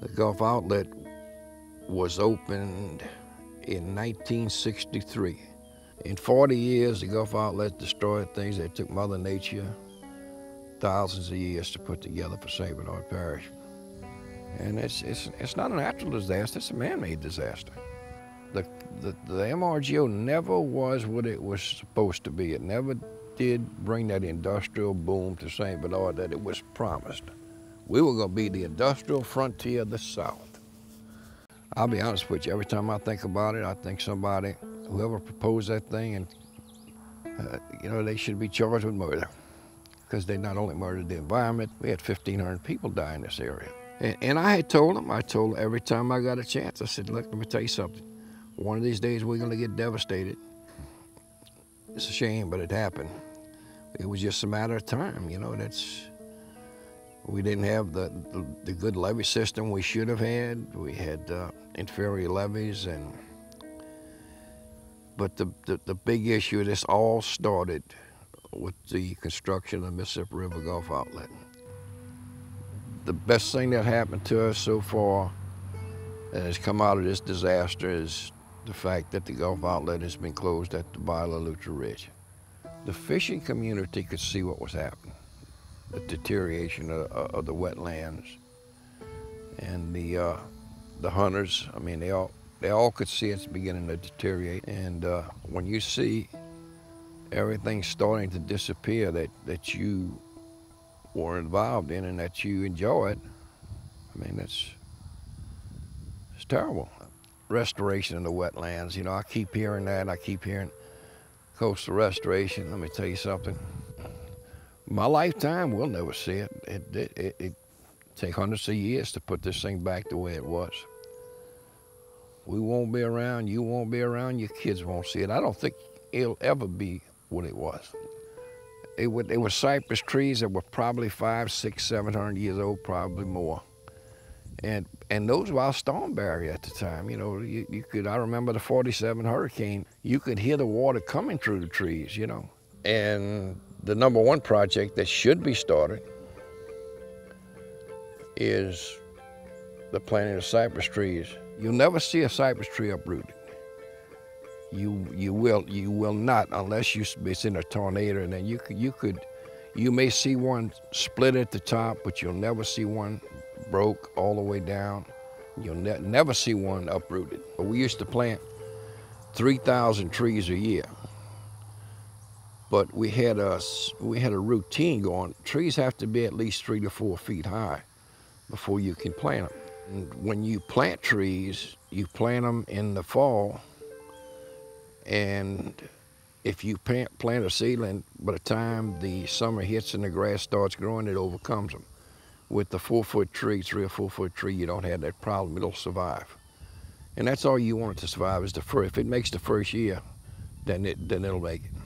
The Gulf Outlet was opened in 1963. In 40 years, the Gulf Outlet destroyed things that took Mother Nature thousands of years to put together for St. Bernard Parish. And it's, it's, it's not a natural disaster, it's a man-made disaster. The, the, the MRGO never was what it was supposed to be. It never did bring that industrial boom to St. Bernard that it was promised. We were going to be the industrial frontier of the South. I'll be honest with you, every time I think about it, I think somebody, whoever proposed that thing, and uh, you know, they should be charged with murder. Because they not only murdered the environment, we had 1,500 people die in this area. And, and I had told them, I told them every time I got a chance, I said, look, let me tell you something. One of these days we're gonna get devastated. It's a shame, but it happened. It was just a matter of time, you know, that's, we didn't have the, the, the, good levee system we should have had. We had uh, inferior levees and, but the, the, the big issue, this all started with the construction of the Mississippi River Gulf Outlet. The best thing that happened to us so far that has come out of this disaster is the fact that the Gulf Outlet has been closed at the Loutre Ridge. The fishing community could see what was happening the deterioration of, of the wetlands. And the, uh, the hunters, I mean, they all, they all could see it's beginning to deteriorate. And uh, when you see everything starting to disappear that, that you were involved in and that you enjoyed, I mean, it's, it's terrible. Restoration of the wetlands, you know, I keep hearing that. I keep hearing coastal restoration. Let me tell you something my lifetime, we'll never see it. It, it, it, it take hundreds of years to put this thing back the way it was. We won't be around, you won't be around, your kids won't see it. I don't think it'll ever be what it was. It, would, it were cypress trees that were probably five, six, seven hundred years old, probably more. And and those were our storm barrier at the time. You know, you, you could. I remember the '47 hurricane. You could hear the water coming through the trees. You know, and the number one project that should be started is the planting of cypress trees. You'll never see a cypress tree uprooted. You you will you will not unless you it's in a tornado. And then you you could you may see one split at the top, but you'll never see one broke all the way down. You'll ne never see one uprooted. But we used to plant 3,000 trees a year but we had a we had a routine going. Trees have to be at least three to four feet high before you can plant them. And when you plant trees, you plant them in the fall, and if you plant, plant a seedling, by the time the summer hits and the grass starts growing, it overcomes them. With the four-foot tree, three or four-foot tree, you don't have that problem. It'll survive. And that's all you want it to survive is the first. If it makes the first year, then it then it'll make it.